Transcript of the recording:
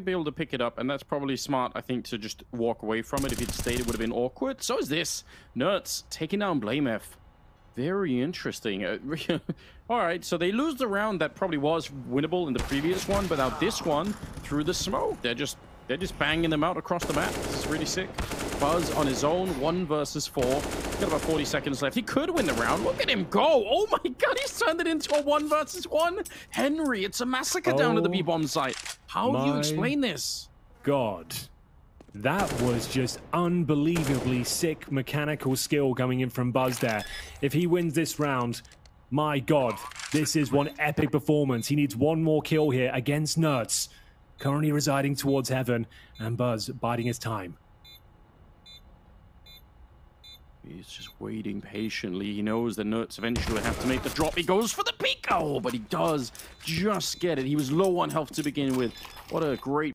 be able to pick it up, and that's probably smart, I think, to just walk away from it. If he'd stayed, it would have been awkward. So is this. NertZ taking down blameF. Very interesting. Uh, all right, so they lose the round that probably was winnable in the previous one, but now this one, through the smoke, they're just they're just banging them out across the map. This is really sick. Buzz on his own, one versus four. Got about 40 seconds left. He could win the round. Look at him go. Oh my god, he's turned it into a one versus one. Henry, it's a massacre oh, down at the oh B-bomb site. How do you explain this? God. That was just unbelievably sick mechanical skill coming in from Buzz there. If he wins this round, my God, this is one epic performance. He needs one more kill here against NertZ, currently residing towards heaven, and Buzz biding his time. He's just waiting patiently. He knows the NertZ eventually have to make the drop. He goes for the Pico, but he does just get it. He was low on health to begin with. What a great